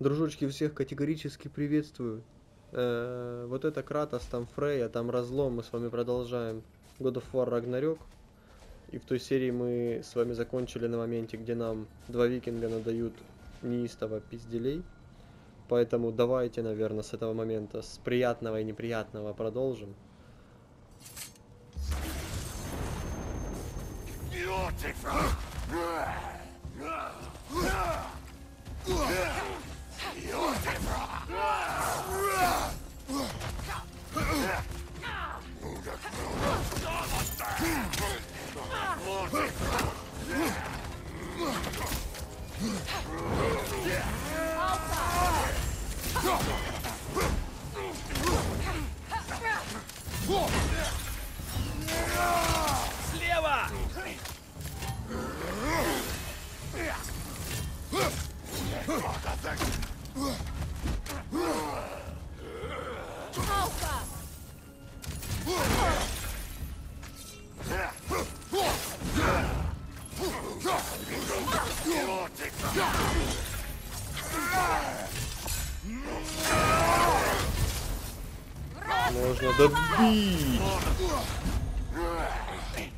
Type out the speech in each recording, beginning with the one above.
Дружочки, всех категорически приветствую. Э, вот это Кратос, там Фрейя, там Разлом, мы с вами продолжаем. God of War Ragnarok. И в той серии мы с вами закончили на моменте, где нам два викинга надают неистово пизделей. Поэтому давайте, наверное, с этого момента, с приятного и неприятного продолжим. Go!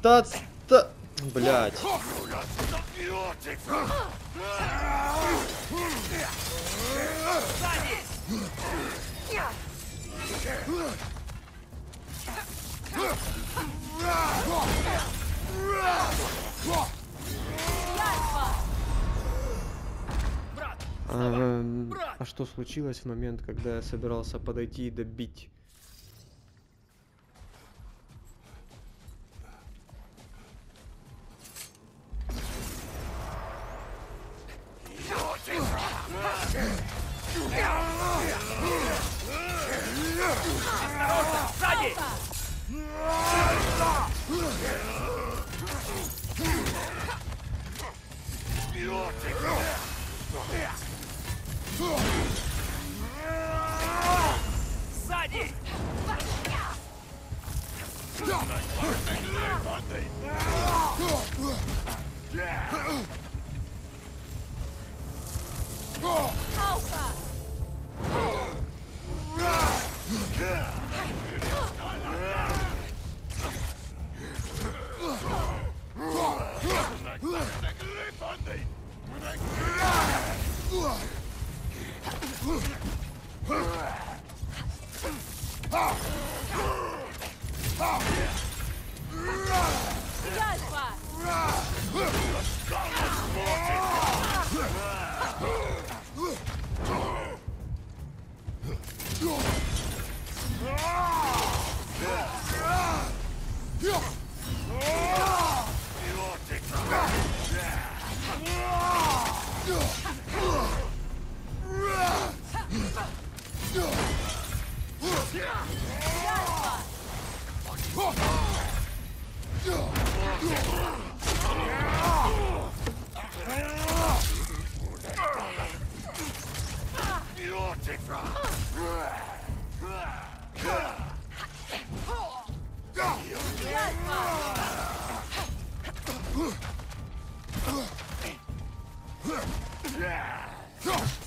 Та, та... Блять. Брат! Эм, Брат! А что случилось в момент, когда я собирался подойти и добить? Альфа!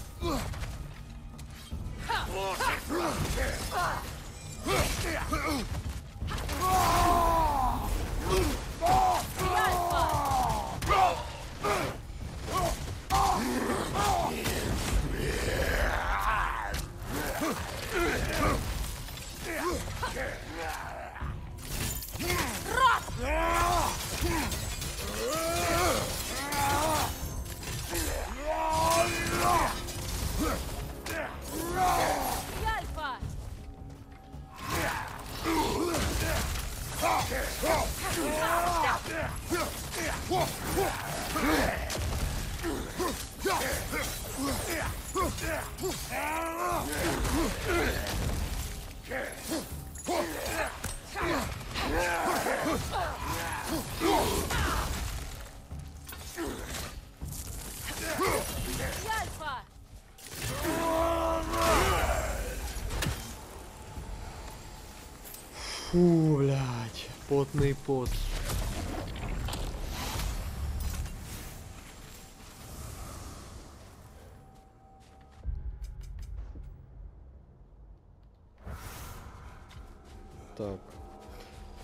Так.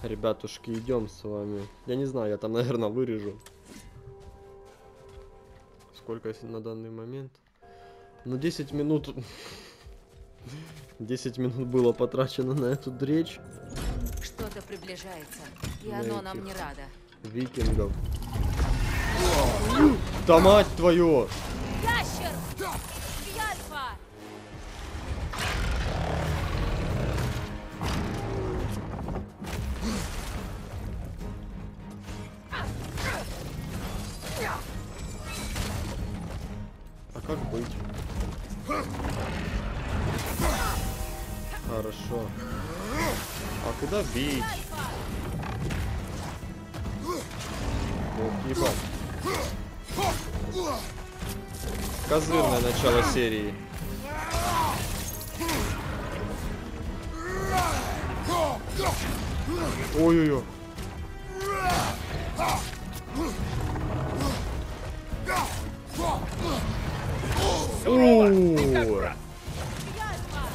Ребятушки, идем с вами. Я не знаю, я там, наверное, вырежу. Сколько на данный момент? Ну, 10 минут... 10 минут было потрачено на эту речь Что-то приближается, и На оно нам не радо. викингов. Да мать твою! Серии. Ой-ой-ой.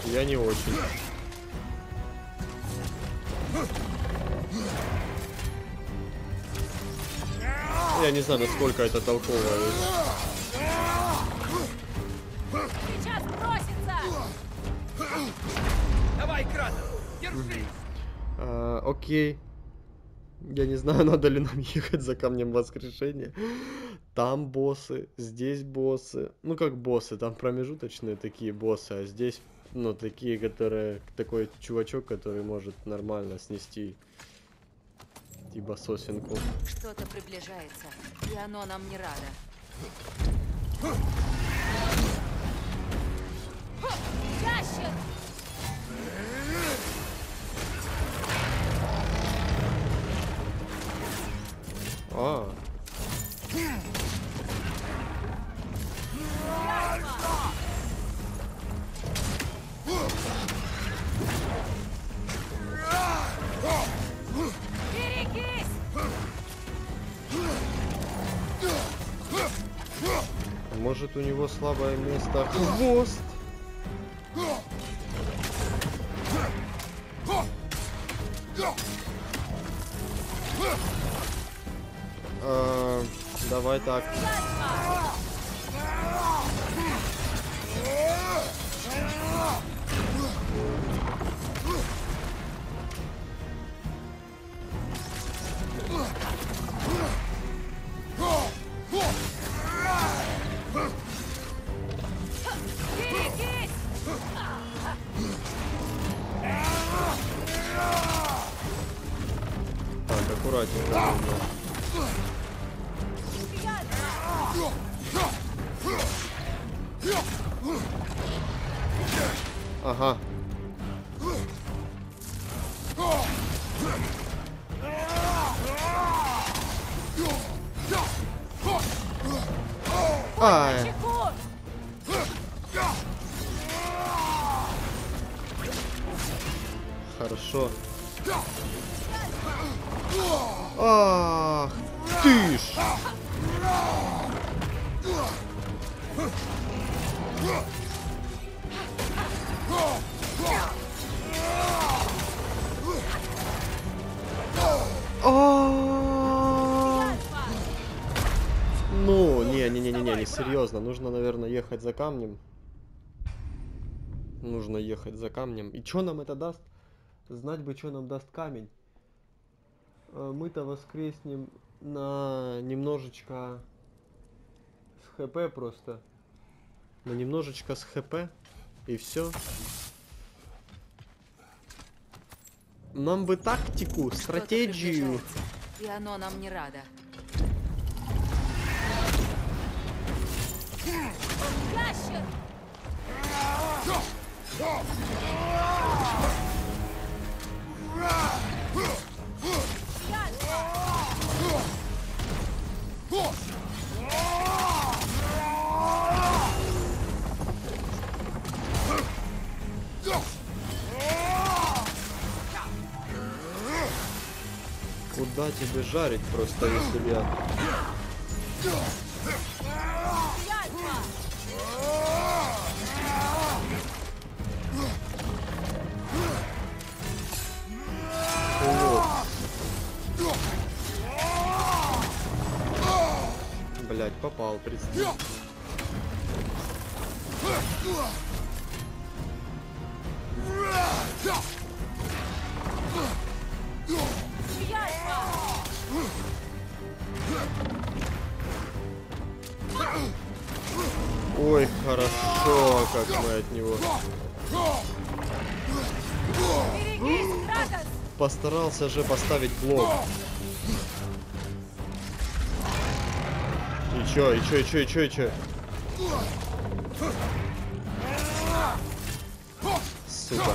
Я не очень. Я не знаю, насколько это толковая А, окей. Я не знаю, надо ли нам ехать за камнем воскрешения. Там боссы, здесь боссы. Ну как боссы, там промежуточные такие боссы, а здесь, ну, такие, которые... Такой чувачок, который может нормально снести типа сосенку. Что-то приближается, и оно нам не радо. Ящер! Берегись! может у него слабое место хвост? Давай так. Серьезно. Нужно, наверное, ехать за камнем. Нужно ехать за камнем. И что нам это даст? Знать бы, что нам даст камень. Э, Мы-то воскреснем на немножечко с хп просто. На немножечко с хп. И все. Нам бы тактику, стратегию. И оно нам не радо. Ящер! Куда тебе жарить просто, если я... попал, представь. Ой, хорошо, как мы от него. Постарался же поставить блок. Чё, и чё, и чё, и чё, и чё? Сука.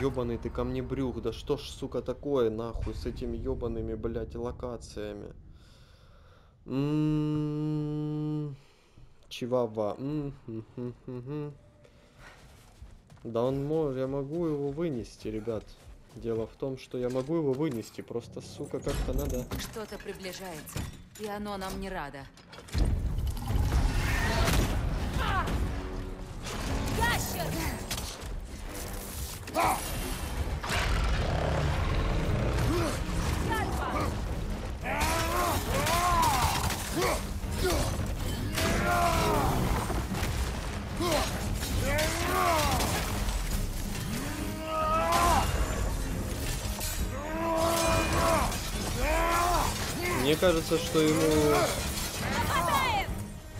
Ёбаный ты ко мне брюх, да что ж, сука, такое, нахуй, с этими ёбаными, блядь, локациями. М, Чивава. М, хм, хм. Да он может, я могу его вынести, ребят. Дело в том, что я могу его вынести, просто, сука, как-то надо... Что-то приближается, и оно нам не радо. Ящер! Ядьба! Мне кажется, что ему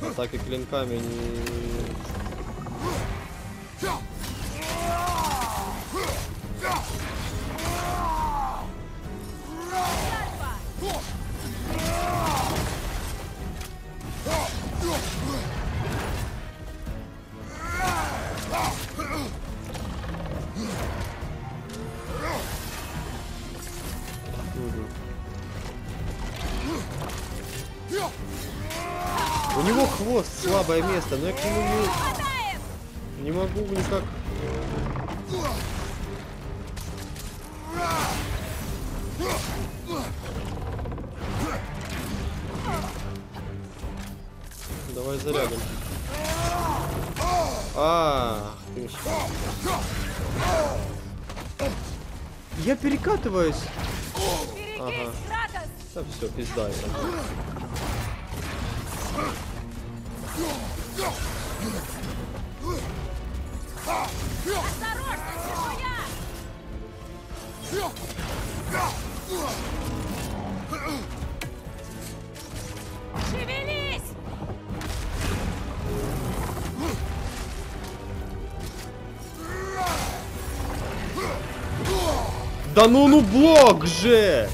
атаки клинками не... Зарядим. А. Я перекатываюсь. Ага. Да все, пизда это. Осторожно, Да ну ну блок же!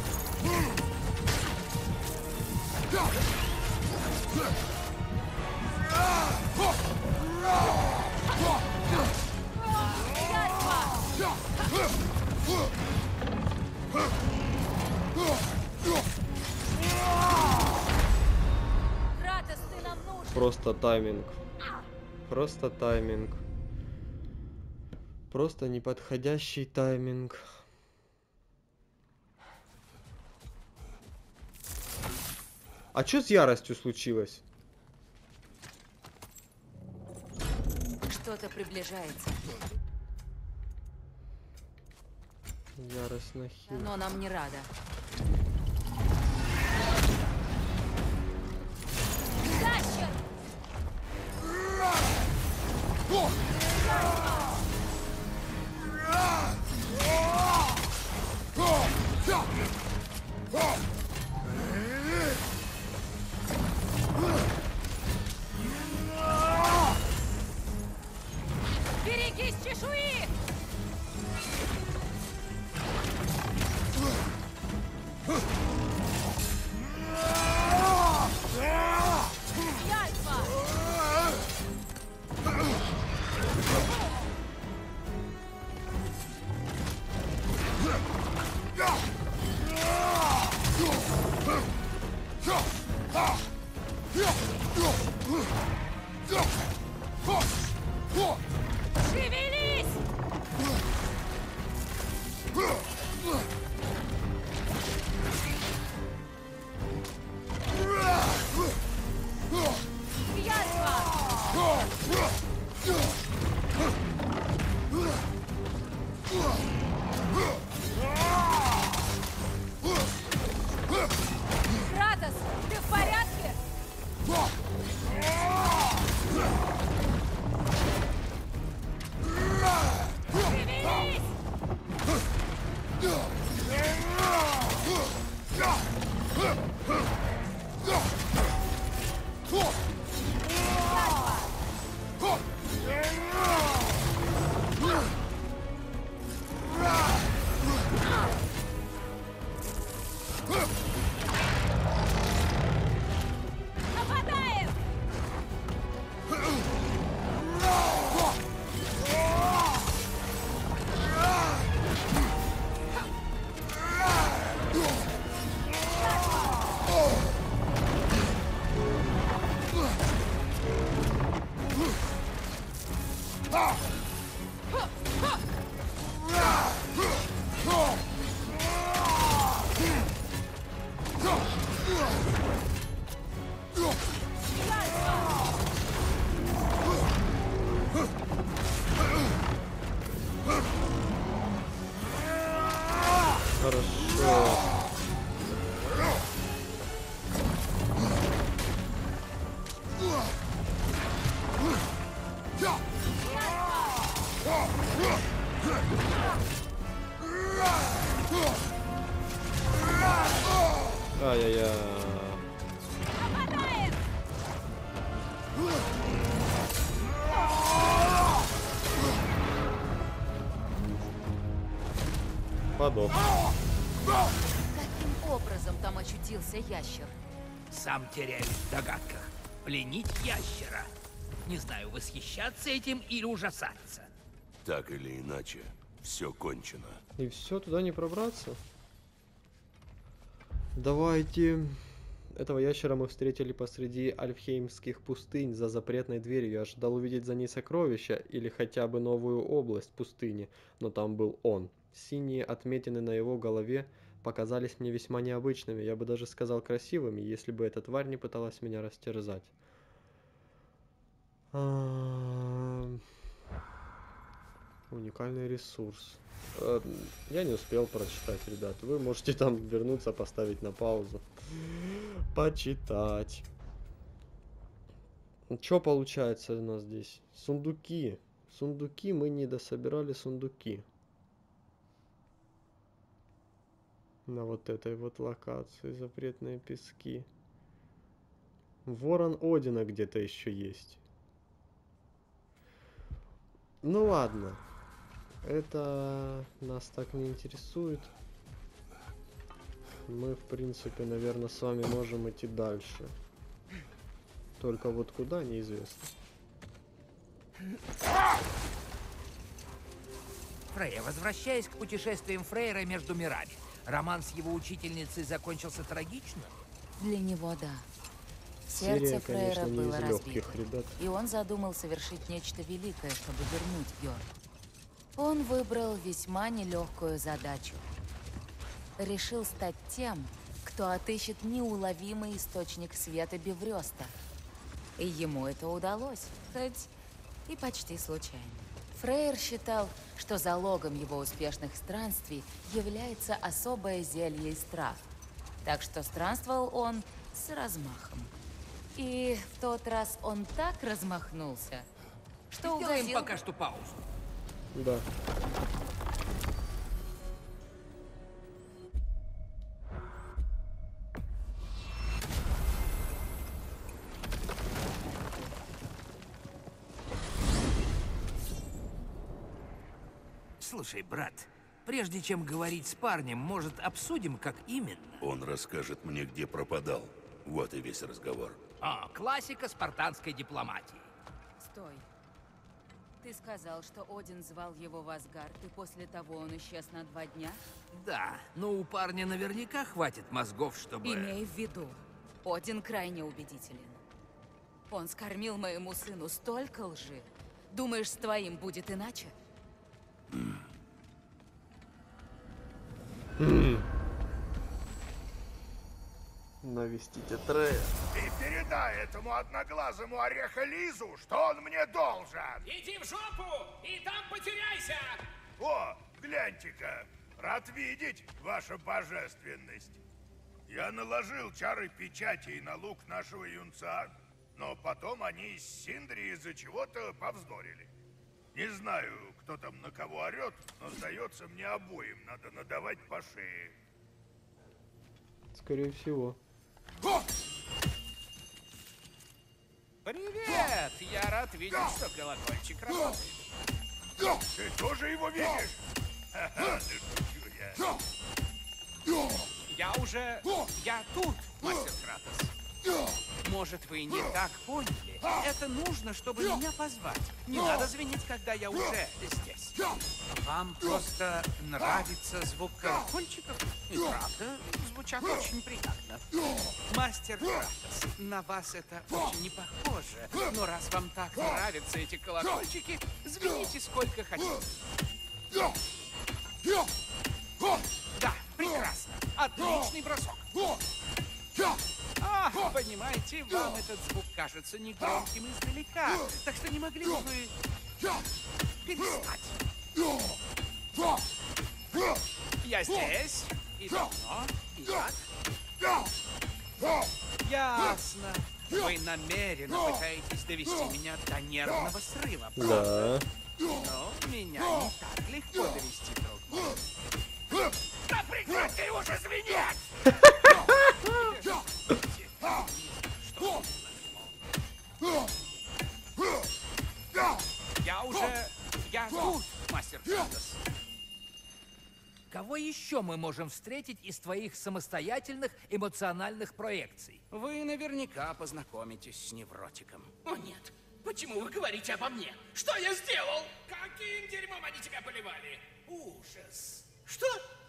Просто тайминг. Просто тайминг. Просто неподходящий тайминг. А что с яростью случилось? Что-то приближается. Ярость на хил. Оно нам не радо. Подох. Каким образом там очутился ящер? Сам теряюсь в догадках. Пленить ящера. Не знаю, восхищаться этим или ужасаться. Так или иначе, все кончено. И все, туда не пробраться? Давайте. Этого ящера мы встретили посреди альфхеймских пустынь за запретной дверью. Я ожидал увидеть за ней сокровища или хотя бы новую область пустыни, но там был он. Синие отметины на его голове показались мне весьма необычными, я бы даже сказал красивыми, если бы эта тварь не пыталась меня растерзать. Уникальный ресурс. Э, Я не успел прочитать, ребят. Вы можете там вернуться, поставить на паузу. Почитать. Что получается у нас здесь? Сундуки. Сундуки мы не дособирали сундуки. На вот этой вот локации. Запретные пески. Ворон Одина где-то еще есть. Ну ладно. Это нас так не интересует. Мы, в принципе, наверное, с вами можем идти дальше. Только вот куда, неизвестно. Фрейя, возвращаясь к путешествиям Фрейра между мирами, роман с его учительницей закончился трагично? Для него да. Серия, Сердце Фрейра конечно, не было из разбито. легких, ребят. И он задумал совершить нечто великое, чтобы вернуть Бьорн. Он выбрал весьма нелегкую задачу. Решил стать тем, кто отыщет неуловимый источник света Беврёста. И ему это удалось, хоть и почти случайно. Фрейр считал, что залогом его успешных странствий является особое зелье из трав. Так что странствовал он с размахом. И в тот раз он так размахнулся, что Сделаем угодил... пока что паузу. Да. Слушай, брат, прежде чем говорить с парнем, может, обсудим, как именно? Он расскажет мне, где пропадал. Вот и весь разговор. А, классика спартанской дипломатии. Стой. Ты сказал, что Один звал его в Асгард, и после того он исчез на два дня? Да, но у парня наверняка хватит мозгов, чтобы... Имей в виду, Один крайне убедителен. Он скормил моему сыну столько лжи. Думаешь, с твоим будет иначе? Навестите Трея. И передай этому одноглазому ореха Лизу, что он мне должен. Иди в жопу и там потеряйся! О, гляньте-ка, рад видеть, ваша божественность. Я наложил чары печати на лук нашего юнца, но потом они из Синдри из-за чего-то повздорили. Не знаю, кто там на кого орет, но сдается мне обоим надо надавать по шее. Скорее всего. Привет! Я рад видеть, что колокольчик работает. Ты тоже его видишь? Ха-ха, я. Я уже... Я тут, мастер Кратос. Может, вы не так поняли? Это нужно, чтобы меня позвать. Не надо звенеть, когда я уже здесь. Вам просто нравится звук колокольчиков? И правда, звучат очень приятно. Мастер Кратос, на вас это очень не похоже. Но раз вам так нравятся эти колокольчики, звените сколько хотите. Да, прекрасно. Отличный бросок. А, понимаете, вам этот звук кажется негромким издалека. Так что не могли бы вы перестать? Я здесь. И давно. И как? Ясно. Вы намеренно пытаетесь довести меня до нервного срыва. Да. Но меня не так легко довести, друг мой. Да прекрати уже звенеть! Кого еще мы можем встретить из твоих самостоятельных эмоциональных проекций? Вы наверняка познакомитесь с невротиком. О нет, почему вы говорите обо мне? Что я сделал? Каким дерьмом они тебя поливали? Ужас. Что?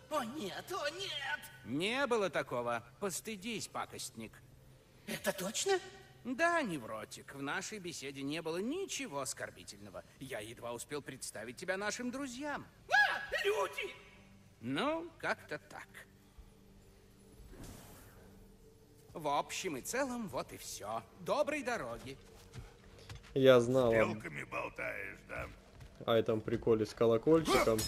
О нет, о нет. Не было такого. Постыдись, пакостник. Это точно? Да, невротик, в нашей беседе не было ничего оскорбительного. Я едва успел представить тебя нашим друзьям. А, люди! Ну, как-то так. В общем и целом, вот и все. Доброй дороги. Я знал. Белками болтаешь, да? А этом приколе с колокольчиком.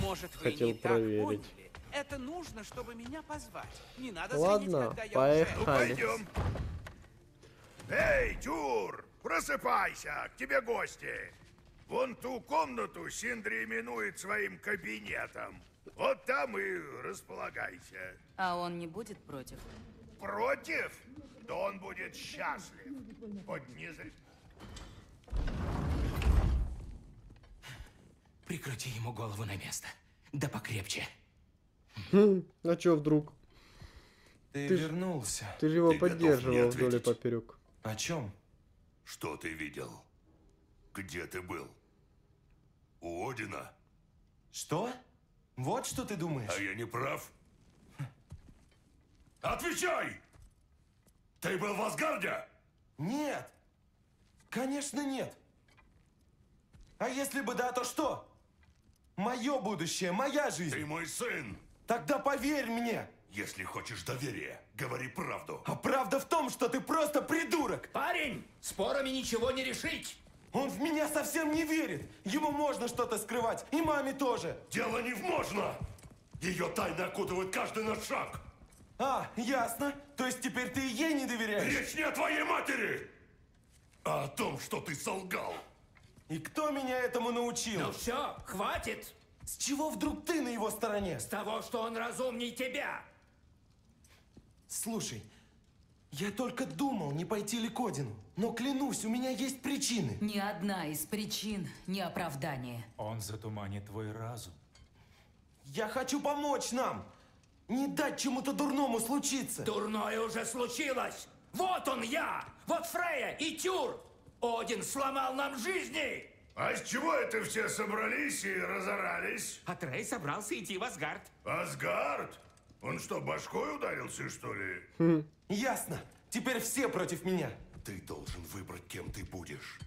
Может, вы Хотел не проверить. так поняли? Это нужно, чтобы меня позвать. Не надо Ладно, звонить, когда я поехали. уже... Пойдем. Эй, Тюр, просыпайся, к тебе гости. Вон ту комнату Синдри именует своим кабинетом. Вот там и располагайся. А он не будет против? Против? То он будет счастлив. Хоть не зря. Прикрути ему голову на место. Да покрепче. А чё вдруг? Ты, Ты вернулся. Ты же его Ты поддерживал вдоль и поперек. О чем? Что ты видел? Где ты был? У Одина? Что? Вот что ты думаешь? А я не прав? Отвечай! Ты был в Асгарде? Нет. Конечно, нет. А если бы да, то что? Мое будущее, моя жизнь. Ты мой сын! Тогда поверь мне. Если хочешь доверия, говори правду. А правда в том, что ты просто придурок. Парень, спорами ничего не решить. Он в меня совсем не верит. Ему можно что-то скрывать. И маме тоже. Дело не в можно! Ее тайны окутывают каждый наш шаг! А, ясно. То есть теперь ты и ей не доверяешь? Речь не о твоей матери, а о том, что ты солгал. И кто меня этому научил? Ну все, хватит. С чего вдруг ты на его стороне? С того, что он разумней тебя. Слушай, я только думал, не пойти ли к Одину. Но клянусь, у меня есть причины. Ни одна из причин не оправдание. Он затуманит твой разум. Я хочу помочь нам. Не дать чему-то дурному случиться. Дурное уже случилось. Вот он я. Вот Фрея и Тюр. Один сломал нам жизни. А с чего это все собрались и разорались? А Трей собрался идти в Асгард. Асгард? Он что, башкой ударился, что ли? Ясно. Теперь все против меня. Ты должен выбрать, кем ты будешь.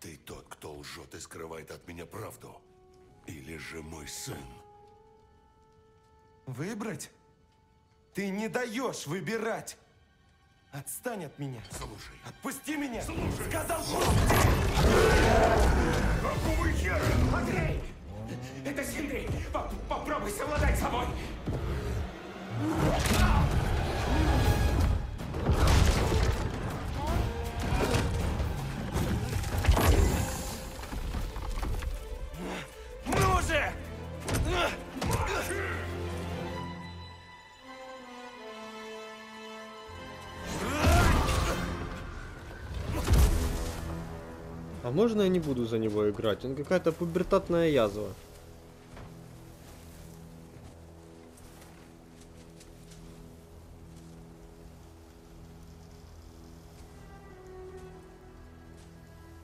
Ты тот, кто лжет и скрывает от меня правду. Или же мой сын. Выбрать? Ты не даешь выбирать. Отстань от меня. Слушай, Отпусти меня. Слушай. Сказал Какого хера? Андрей! Это Синдрей! По- Попробуй совладать собой! А можно я не буду за него играть? Он какая-то пубертатная язва.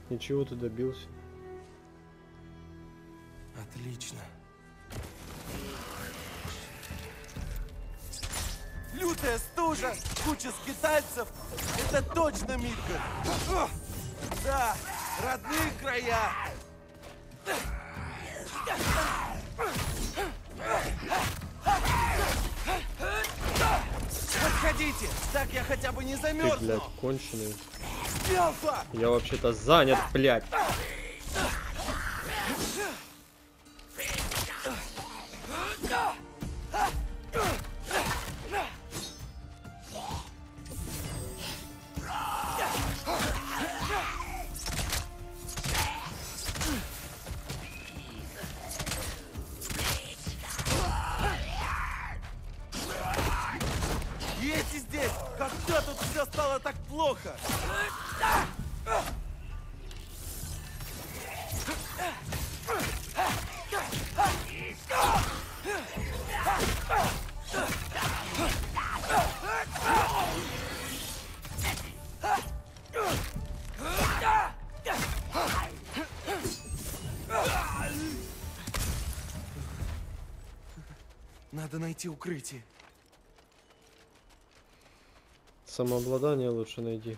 Ничего ты добился. Отлично. Лютая стужа, куча скитальцев. Это точно Мидгар. О, Да, родные края. Подходите, так я хотя бы не Ты, замерзну. блядь, конченый. Эльфа! Я вообще-то занят, блядь. Плохо? Надо найти укрытие. Самообладание лучше найди.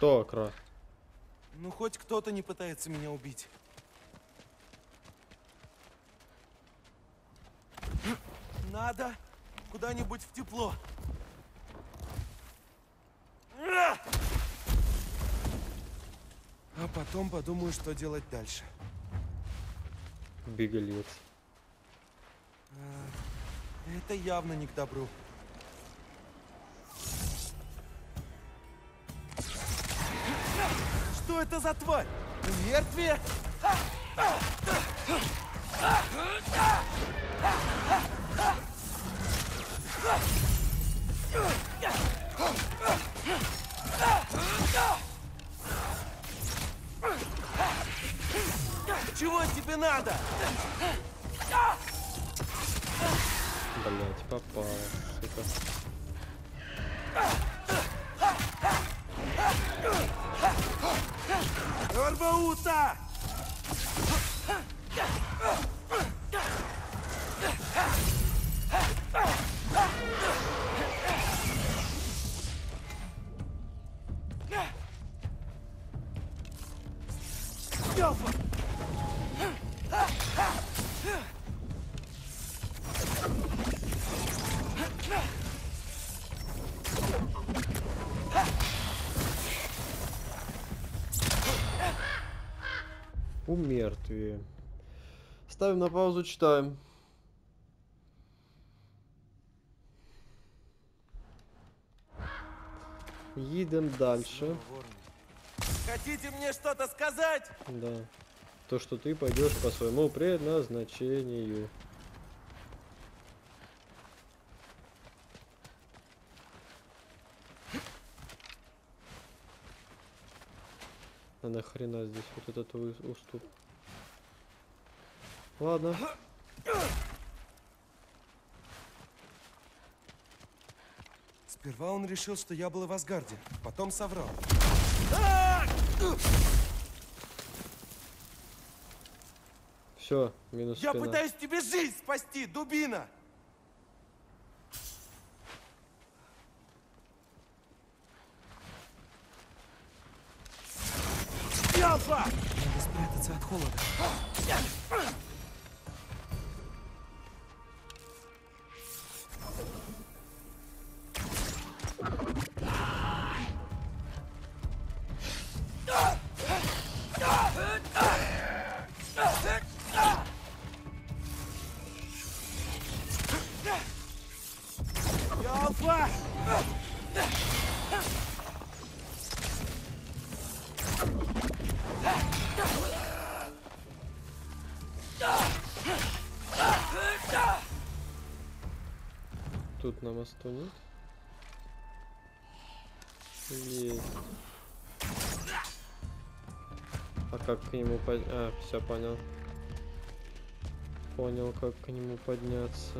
Кто Акра? Ну, хоть кто-то не пытается меня убить. Надо куда-нибудь в тепло. А потом подумаю, что делать дальше. Бегалец. А, Это явно не к добру. Это за тварь? Мертвие? Чего тебе надо? Блять, попал. Сука. Арбаута! Ёпа! Умертвие. Ставим на паузу, читаем. Едем дальше. Хотите мне что-то сказать? Да. То, что ты пойдешь по своему предназначению. Нахрена здесь вот этот уступ? Ладно. Сперва он решил, что я был в Асгарде, потом соврал. Все, минус Я спина. пытаюсь тебе жизнь спасти, дубина! От холода. Тут на мосту нет? Есть. А как к нему под... А, все понял. Понял, как к нему подняться.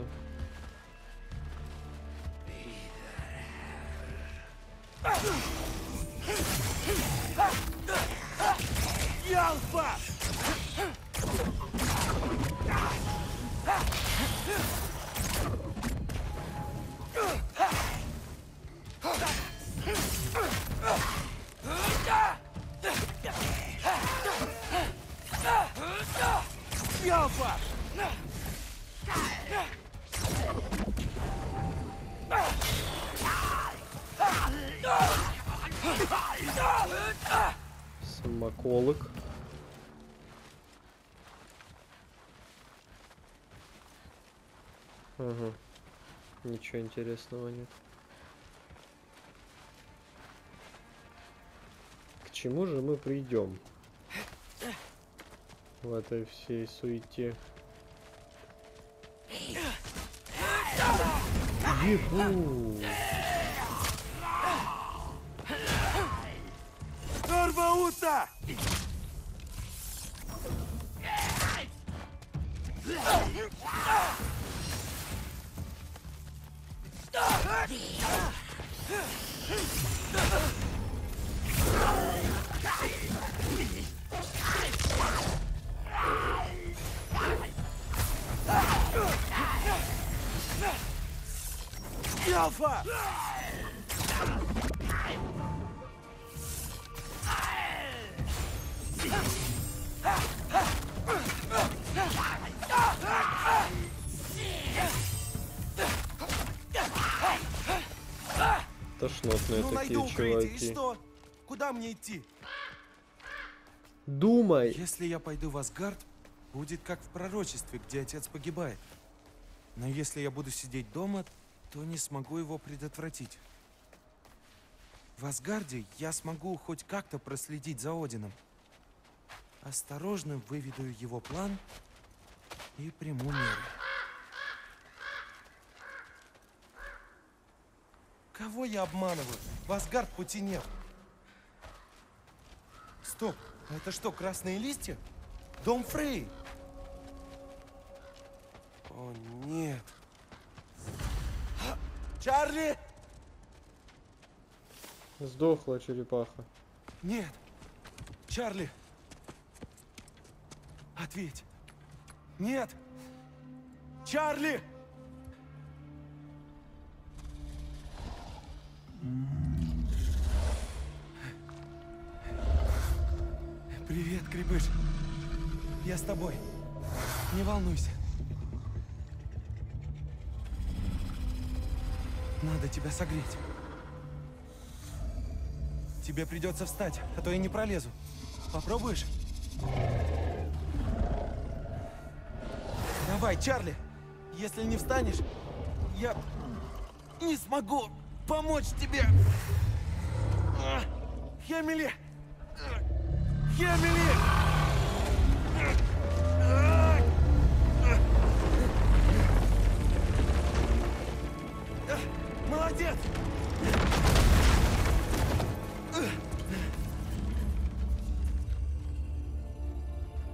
Ялфа! Самоколок. Ага. Ничего интересного нет. К чему же мы придем? В этой всей суете. Ебу! Арбаута! Ялфа! Тошнотные Ну, такие чуваки. что? Куда мне идти? Думай! Если я пойду в Асгард, будет как в пророчестве, где отец погибает. Но если я буду сидеть дома, то не смогу его предотвратить. В Асгарде я смогу хоть как-то проследить за Одином. Осторожно выведу его план и приму меры. Кого я обманываю? В Асгард пути нет. Стоп, это что, красные листья? Дом Фрей. О, нет. Чарли! Сдохла черепаха. Нет. Чарли! Ответь. Нет! Чарли! Привет, Крепыш. Я с тобой. Не волнуйся. Надо тебя согреть. Тебе придется встать, а то я не пролезу. Попробуешь? Давай, Чарли. Если не встанешь, я не смогу помочь тебе. Хемили! Хемили! Молодец!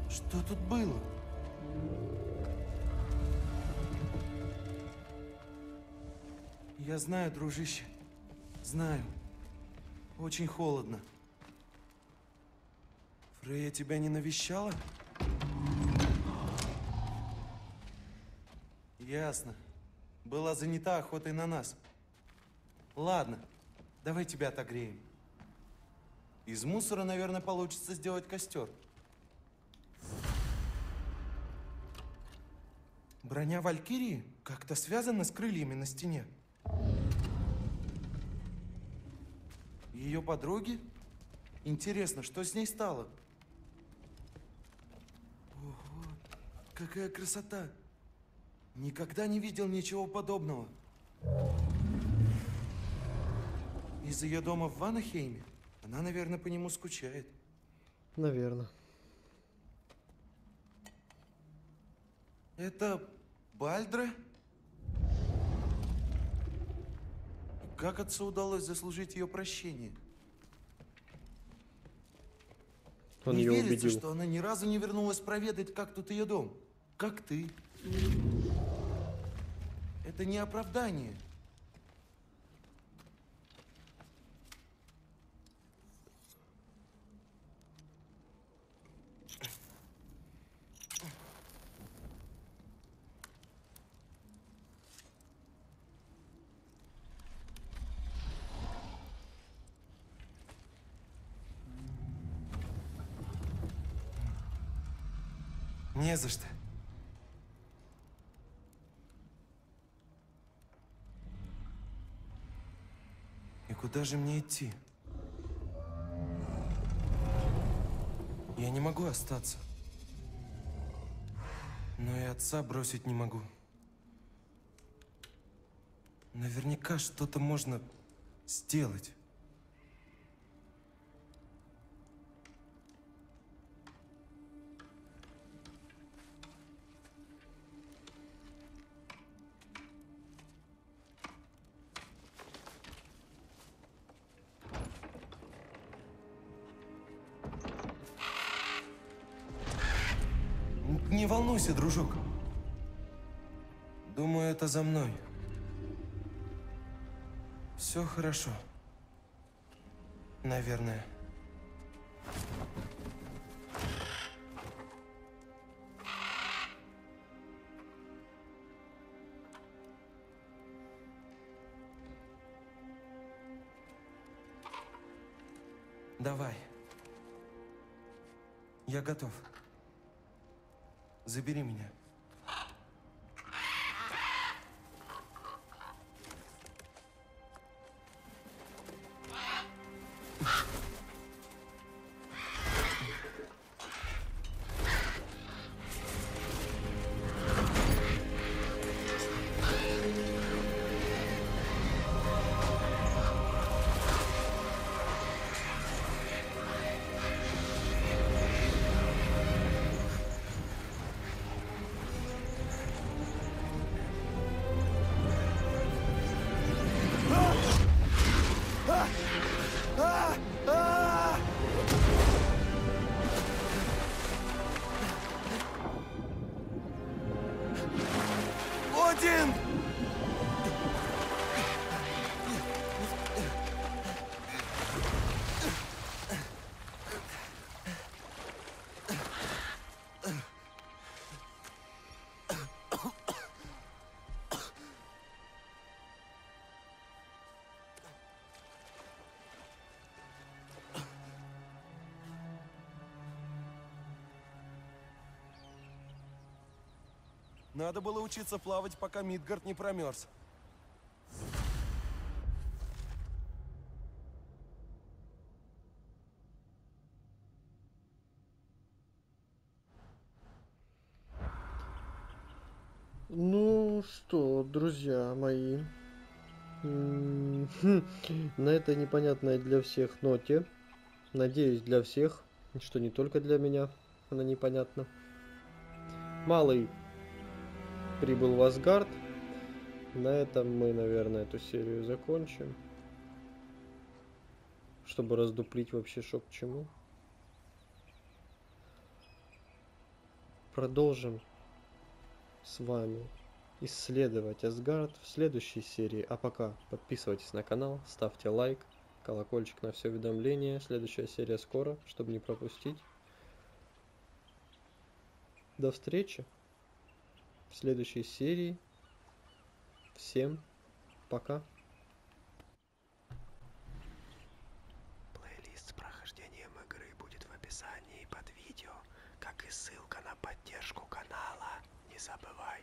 Что тут было? Я знаю, дружище. Знаю. Очень холодно. Фрея тебя не навещала? Ясно. Была занята охотой на нас. Ладно, давай тебя отогреем. Из мусора, наверное, получится сделать костер. Броня Валькирии как-то связана с крыльями на стене. Ее подруги? Интересно, что с ней стало? Ого, какая красота! Никогда не видел ничего подобного. Из ее дома в Ванахейме она, наверное, по нему скучает. Наверное. Это Бальдра? Как отцу удалось заслужить ее прощение? Он не ее верится, убедил. что она ни разу не вернулась проведать, как тут ее дом. Как ты. Это не оправдание. Не за что. И куда же мне идти? Я не могу остаться. Но и отца бросить не могу. Наверняка что-то можно сделать. Волнуйся, дружок. Думаю, это за мной. Все хорошо. Наверное. Давай. Я готов. Забери меня. Надо было учиться плавать, пока Мидгард не промерз. Ну что, друзья мои, хм, на этой непонятной для всех ноте, надеюсь для всех, что не только для меня она непонятна. Малый прибыл в Асгард. На этом мы, наверное, эту серию закончим. Чтобы раздуплить вообще шо к чему. Продолжим с вами исследовать Асгард в следующей серии. А пока подписывайтесь на канал, ставьте лайк, колокольчик на все уведомления. Следующая серия скоро, чтобы не пропустить. До встречи в следующей серии. Всем пока. Плейлист с прохождением игры будет в описании под видео, как и ссылка на поддержку канала. Не забывай.